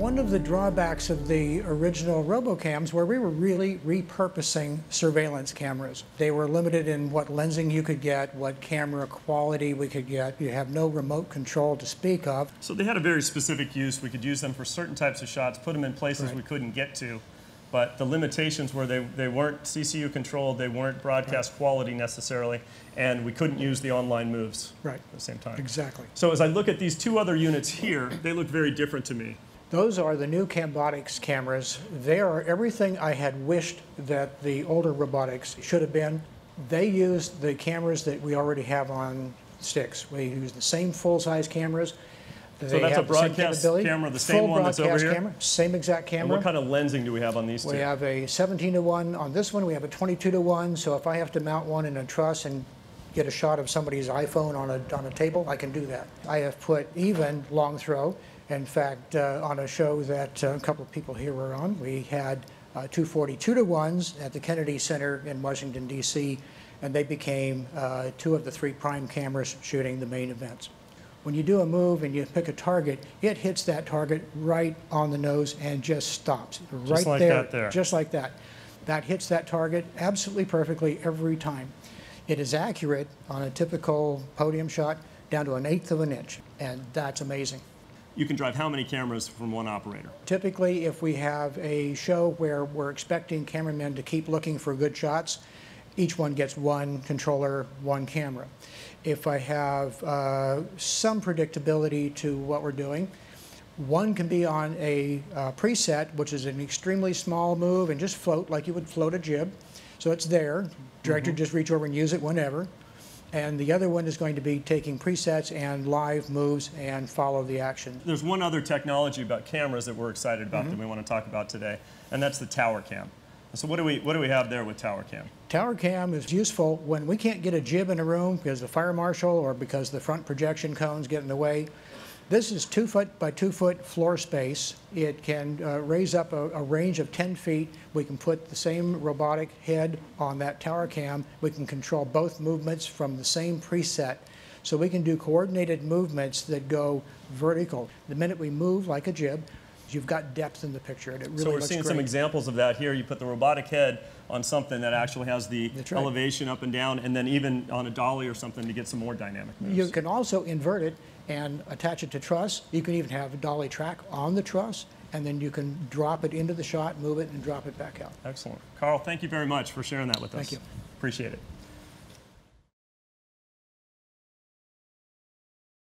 One of the drawbacks of the original RoboCams where we were really repurposing surveillance cameras. They were limited in what lensing you could get, what camera quality we could get. You have no remote control to speak of. So they had a very specific use. We could use them for certain types of shots, put them in places Right. we couldn't get to. But the limitations were they, they weren't CCU controlled, they weren't broadcast quality necessarily, and we couldn't use the online moves Right. at the same time. Exactly. So as I look at these two other units here, they look very different to me. Those are the new Cambotics cameras. They are everything I had wished that the older robotics should have been. They use the cameras that we already have on sticks. We use the same full-size cameras. They that's a have the same broadcast camera, the same Full one that's over broadcast here? camera, Same exact And camera. what kind of lensing do we have on these two? We have a 17 to 1 on this one. We have a 22 to 1. So if I have to mount one in a truss and get a shot of somebody's iPhone on a, on a table, I can do that. I have put even long throw. In fact, uh, on a show that uh, a couple of people here were on, we had uh, two 42 to 1s at the Kennedy Center in Washington, D.C., and they became uh, two of the three prime cameras shooting the main events. When you do a move and you pick a target, it hits that target right on the nose and just stops. right like there, that there. Just like that. That hits that target absolutely perfectly every time. It is accurate on a typical podium shot down to an eighth of an inch, and that's amazing. You can drive how many cameras from one operator? Typically, if we have a show where we're expecting cameramen to keep looking for good shots, each one gets one controller, one camera. If I have uh, some predictability to what we're doing, one can be on a uh, preset, which is an extremely small move and just float like you would float a jib. So it's there. Director just reach over and use it whenever. And the other one is going to be taking presets and live moves and follow the action. There's one other technology about cameras that we're excited about Mm-hmm. that we want to talk about today, and that's the tower cam. So what do we what do we have there with tower cam? Tower cam is useful when we can't get a jib in a room because the fire marshal or because the front projection cones get in the way. This is two foot by two foot floor space. It can uh, raise up a, a range of 10 feet. We can put the same robotic head on that tower cam. We can control both movements from the same preset. So we can do coordinated movements that go vertical. The minute we move like a jib, you've got depth in the picture and it really so we're seeing great. some examples of that here. You put the robotic head on something that actually has the right. elevation up and down, and then even on a dolly or something to get some more dynamic moves. You can also invert it and attach it to truss. You can even have a dolly track on the truss, and then you can drop it into the shot, move it, and drop it back out. Excellent. Carl, thank you very much for sharing that with us. Thank you. Appreciate it.